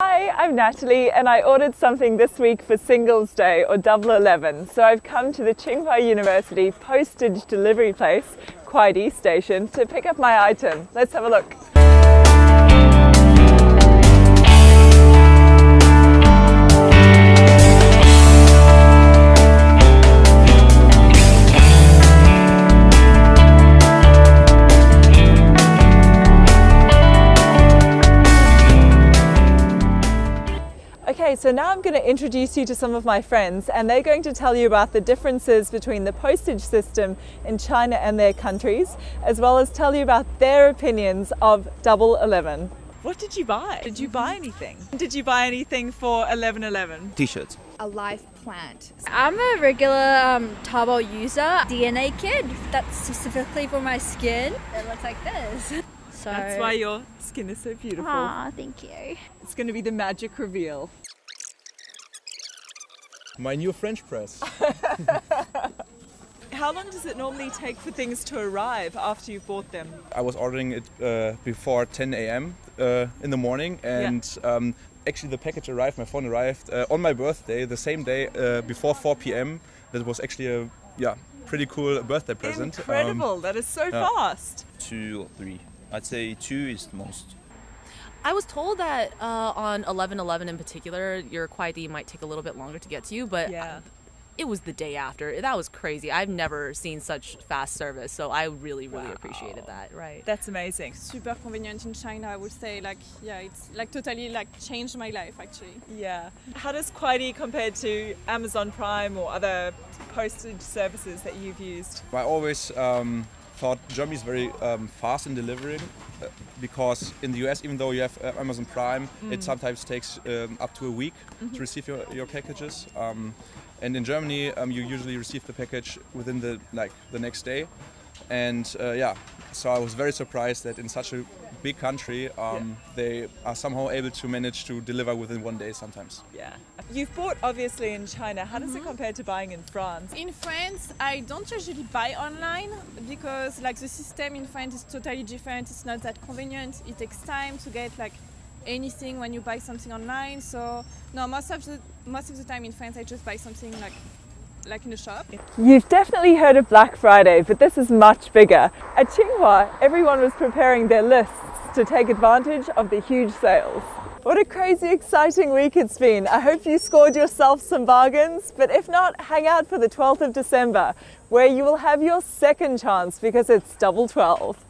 Hi, I'm Natalie and I ordered something this week for Singles Day or Double Eleven. So I've come to the Tsinghua University postage delivery place, Kuaidi Station, to pick up my item. Let's have a look. Okay, so now I'm going to introduce you to some of my friends and they're going to tell you about the differences between the postage system in China and their countries, as well as tell you about their opinions of Double Eleven. What did you buy? Did you buy anything? Did you buy anything for 1111? T-shirts. a live plant. I'm a regular um, Taobao user. DNA kit that's specifically for my skin. It looks like this. So That's why your skin is so beautiful. Aw, thank you. It's going to be the magic reveal. My new French press. How long does it normally take for things to arrive after you've bought them? I was ordering it uh, before 10 a.m. Uh, in the morning, and um, actually the package arrived. My phone arrived uh, on my birthday, the same day uh, before 4 p.m. That was actually a yeah pretty cool birthday present. Um, Incredible! that is so yeah. fast. two or three. I'd say two is the most. I was told that uh, on 1111 in particular, your Kuaidi might take a little bit longer to get to you, but Yeah. it was the day after. That was crazy. I've never seen such fast service, so I really, really appreciated that. Right. That's amazing. super convenient in China. I would say like yeah, it's like totally like changed my life actually. Yeah. How does Kuaidi compare to Amazon Prime or other postage services that you've used? I always um, thought Germany is very um, fast in delivering uh, because in the US, even though you have uh, Amazon Prime, it sometimes takes um, up to a week to receive your, your packages. Um, and in Germany, um, you usually receive the package within the like the next day. And uh, yeah, so I was very surprised that in such a big country, um, they are somehow able to manage to deliver within one day sometimes. Yeah. You've bought obviously in China. How does it compare to buying in France? In France, I don't usually buy online because like the system in France is totally different. It's not that convenient. It takes time to get like anything when you buy something online. So no, most of the most of the time in France, I just buy something like like in the shop. You've definitely heard of Black Friday, but this is much bigger. At Tsinghua, everyone was preparing their lists to take advantage of the huge sales. What a crazy exciting week it's been. I hope you scored yourself some bargains, but if not, hang out for the 12th of December, where you will have your second chance because it's double 12.